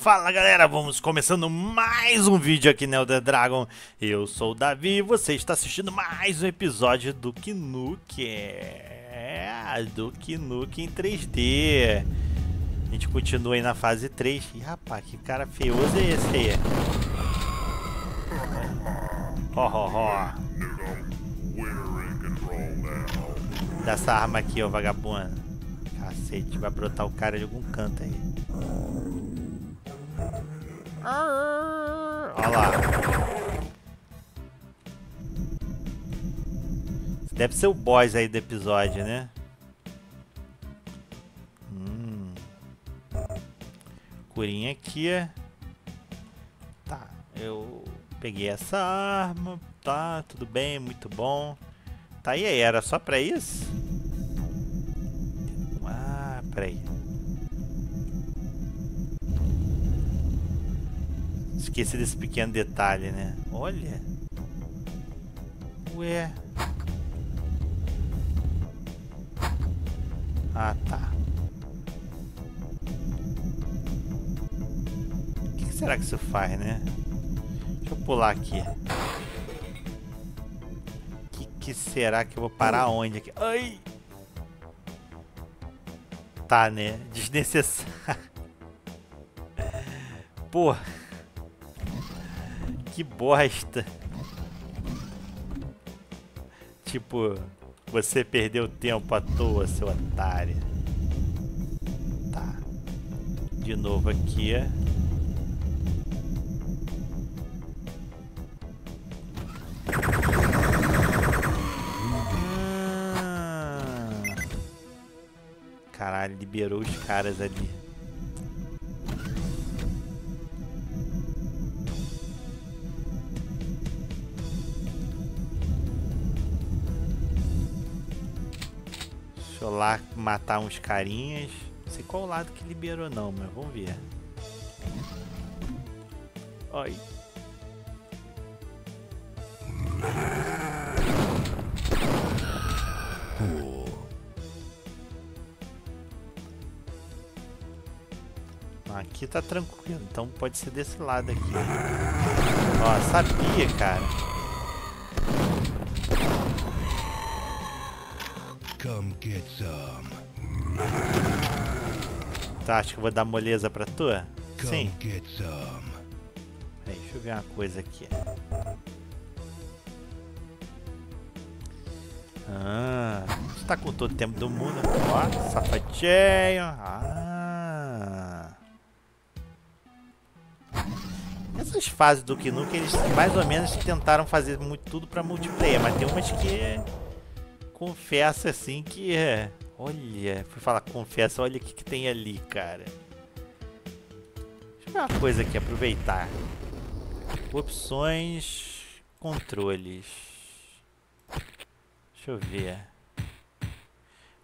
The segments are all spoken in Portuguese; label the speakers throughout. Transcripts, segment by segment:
Speaker 1: Fala galera, vamos começando mais um vídeo aqui no The Dragon. Eu sou o Davi e você está assistindo mais um episódio do Kinuke. É, do Kinuke em 3D. A gente continua aí na fase 3. Ih, rapaz, que cara feioso é esse aí? Ó, ó, ó. Dá essa arma aqui, ó, vagabundo. Cacete, vai brotar o cara de algum canto aí. Olha lá. Deve ser o boss aí do episódio, né? Hum. Curinha aqui. Tá, eu peguei essa arma. Tá, tudo bem, muito bom. Tá, e aí, era só pra isso? Ah, peraí. Esqueci desse pequeno detalhe, né? Olha. Ué. Ah, tá. O que, será que isso faz, né? Deixa eu pular aqui. O que, que será que eu vou parar onde aqui? Ai! Tá, né? Desnecessário. Porra que bosta. Tipo, você perdeu tempo à toa, seu otário. Tá. De novo aqui. Ah. Caralho, liberou os caras ali. Deixa eu lá matar uns carinhas. Não sei qual lado que liberou não, mas vamos ver. Oi. Aqui tá tranquilo, então pode ser desse lado aqui. Ó, sabia, cara. Come get some. Tá, acho que eu vou dar moleza pra tu? Sim. Get some. Peraí, deixa eu ver uma coisa aqui. Ah, você tá com todo o tempo do mundo. Ó, safadinho. Ah. Essas fases do Kinuke, eles mais ou menos tentaram fazer muito, tudo pra multiplayer, mas tem umas que confesso assim que é. Olha, fui falar confessa, olha o que, que tem ali, cara. Deixa eu ver uma coisa aqui, aproveitar. Opções, controles. Deixa eu ver.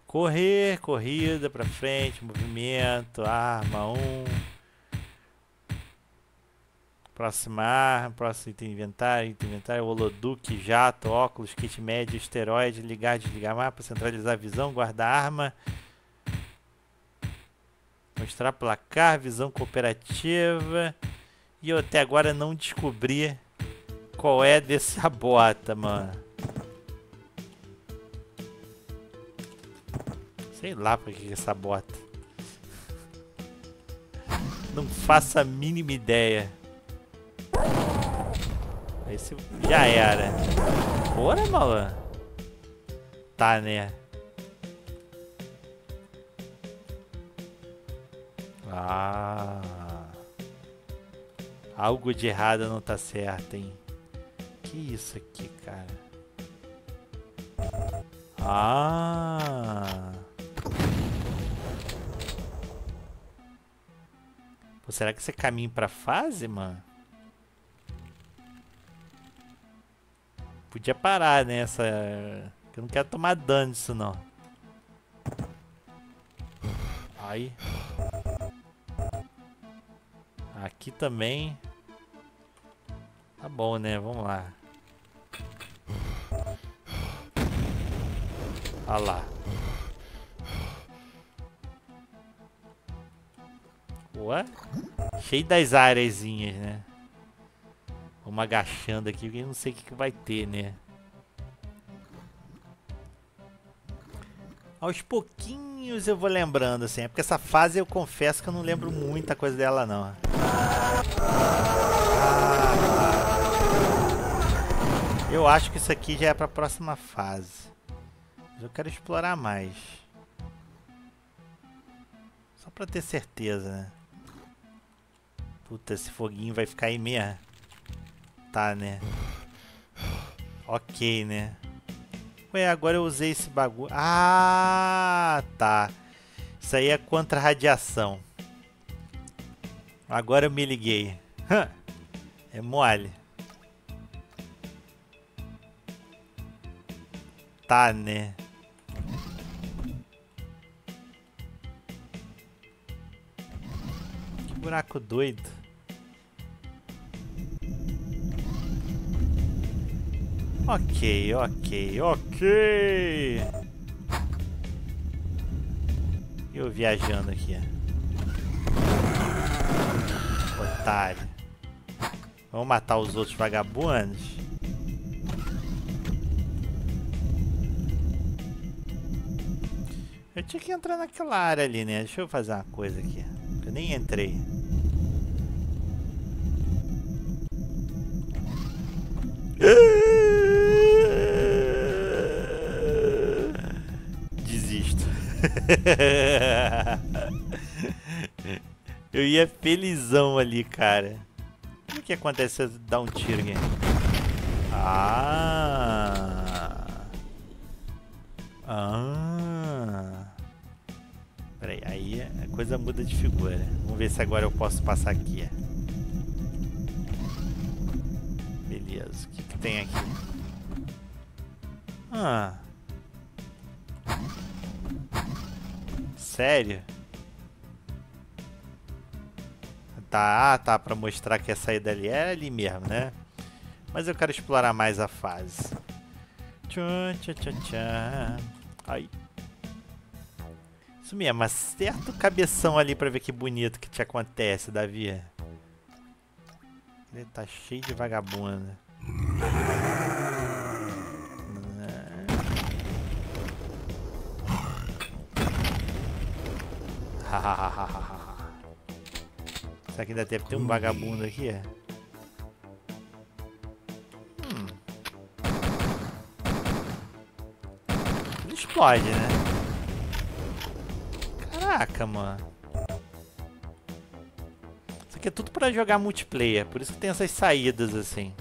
Speaker 1: Correr, corrida pra frente, movimento, arma 1. Um. Aproximar, próximo item inventário, item inventário, holoduque, jato, óculos, kit médio, esteroide, ligar, desligar mapa, centralizar a visão, guardar arma, mostrar placar, visão cooperativa. E eu até agora não descobri qual é dessa bota, mano. Sei lá pra que é essa bota. Não faço a mínima ideia. Esse já era. Bora, malan. Tá, né? Ah. Algo de errado não tá certo, hein? Que isso aqui, cara? Ah. Pô, será que você caminha pra fase, mano? Podia parar nessa. Né, eu não quero tomar dano disso não. Aí. Aqui também. Tá bom, né? Vamos lá. Olha lá. Ué? Cheio das áreazinhas, né? Vamos agachando aqui, porque não sei o que, que vai ter, né? Aos pouquinhos eu vou lembrando, assim. É porque essa fase eu confesso que eu não lembro muita coisa dela, não. Eu acho que isso aqui já é pra próxima fase. Mas eu quero explorar mais. Só pra ter certeza, né? Puta, esse foguinho vai ficar aí mesmo. Tá, né? Ok, né? Ué, agora eu usei esse bagulho. Ah, tá. Isso aí é contra radiação. Agora eu me liguei. É mole. Tá, né? Que buraco doido. Ok, ok, ok. Eu viajando aqui. Otário. Vamos matar os outros vagabundos? Eu tinha que entrar naquela área ali, né? Deixa eu fazer uma coisa aqui. Eu nem entrei. Eu ia felizão ali, cara. O que acontece se eu dar um tiro aqui? Ah. Ah. Peraí, aí a coisa muda de figura. Vamos ver se agora eu posso passar aqui. Beleza, o que, que tem aqui? Ah. Sério? Tá, ah, tá, pra mostrar que a saída ali é ali mesmo, né? Mas eu quero explorar mais a fase. Tchan, tchan, tchan, tchan. Ai. Isso mesmo, acerta o cabeção ali pra ver que bonito que te acontece, Davi. Ele tá cheio de vagabunda. Será que ainda deve ter um vagabundo aqui? É? Hum. Ele explode, né? Caraca, mano. Isso aqui é tudo pra jogar multiplayer, por isso que tem essas saídas assim.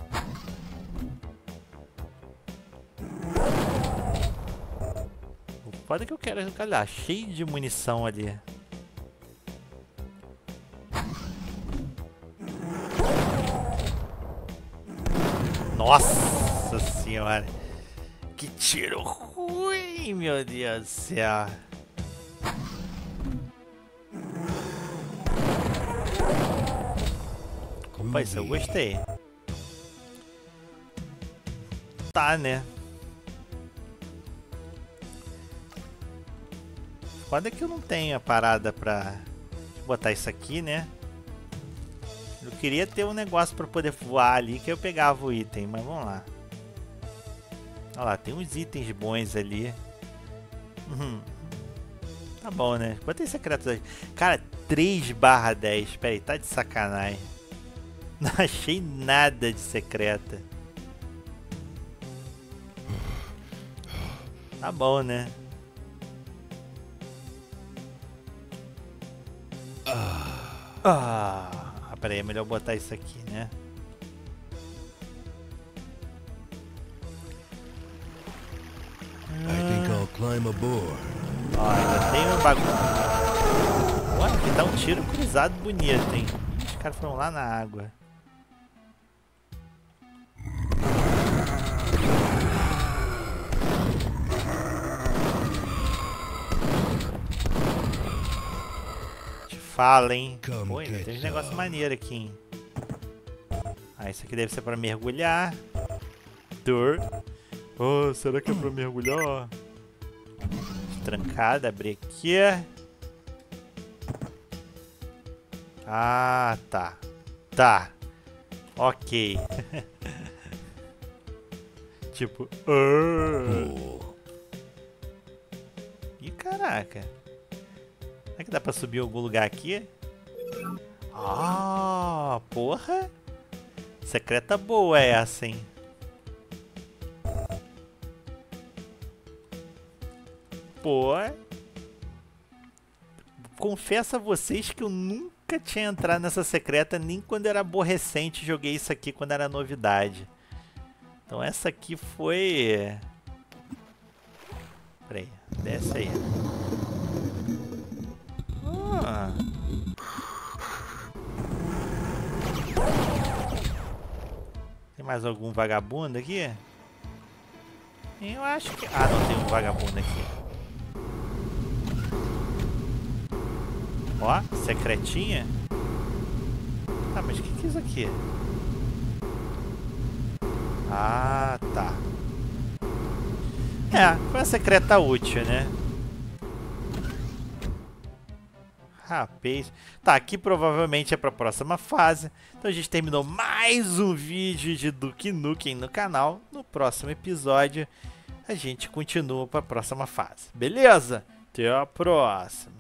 Speaker 1: Foda é que eu quero, olha cheio de munição ali. Nossa senhora. Que tiro ruim, meu Deus do céu. Opa, isso eu gostei. Tá, né? Foda que eu não tenho a parada pra botar isso aqui, né? Eu queria ter um negócio para poder voar ali que eu pegava o item, mas vamos lá. Olha lá, tem uns itens bons ali. Uhum. Tá bom, né? Quantos secretos aí? Cara, 3 barra 10. Pera aí, tá de sacanagem. Não achei nada de secreta. Tá bom, né? Ah. Ah, peraí, é melhor botar isso aqui, né? I think I'll climb aboard. Ó, ainda tem um bagulho. Olha, que dá um tiro cruzado bonito, hein? Os caras foram lá na água. Fala, hein? Pô, ainda tem um negócio maneiro aqui, hein? Ah, isso aqui deve ser pra mergulhar. Dor. Oh, será que é pra mergulhar? Trancada, abrir aqui. Ah, tá. Tá. Ok. tipo... Uh... Ih, caraca. Será que dá pra subir algum lugar aqui? Ah, porra. Secreta boa é essa, hein? Pô. Confesso a vocês que eu nunca tinha entrado nessa secreta, nem quando era aborrecente joguei isso aqui quando era novidade. Então essa aqui foi... Peraí, desce aí. Mais algum vagabundo aqui? Eu acho que... Ah, não tem um vagabundo aqui. Ó, secretinha. Tá, mas o que, que é isso aqui? Ah, tá. É, foi uma secreta útil, né? Rapaz. Tá, aqui provavelmente é para a próxima fase. Então a gente terminou mais um vídeo de Duke Nukem no canal. No próximo episódio a gente continua para a próxima fase. Beleza? Até a próxima.